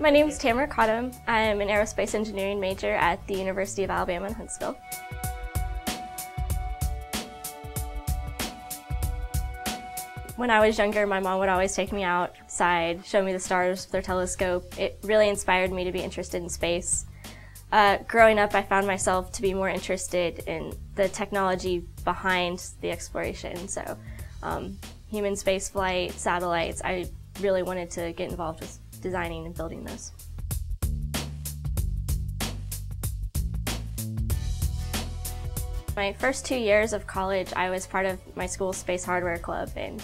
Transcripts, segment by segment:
My name is Tamara Cottom. I'm an aerospace engineering major at the University of Alabama in Huntsville. When I was younger, my mom would always take me outside, show me the stars with her telescope. It really inspired me to be interested in space. Uh, growing up, I found myself to be more interested in the technology behind the exploration. So, um, human spaceflight, satellites, I really wanted to get involved with designing and building those. My first two years of college, I was part of my school's space hardware club, and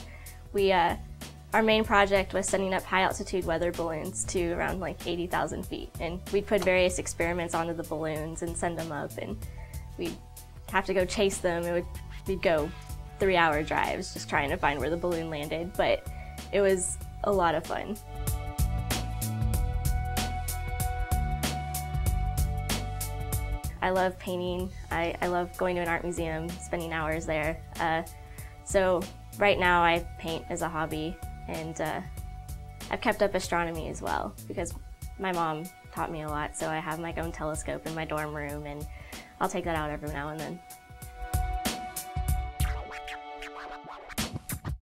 we, uh, our main project was sending up high altitude weather balloons to around like 80,000 feet, and we'd put various experiments onto the balloons and send them up, and we'd have to go chase them. It would, we'd go three-hour drives just trying to find where the balloon landed, but it was a lot of fun. I love painting. I, I love going to an art museum, spending hours there. Uh, so right now I paint as a hobby and uh, I've kept up astronomy as well because my mom taught me a lot so I have my own telescope in my dorm room and I'll take that out every now and then.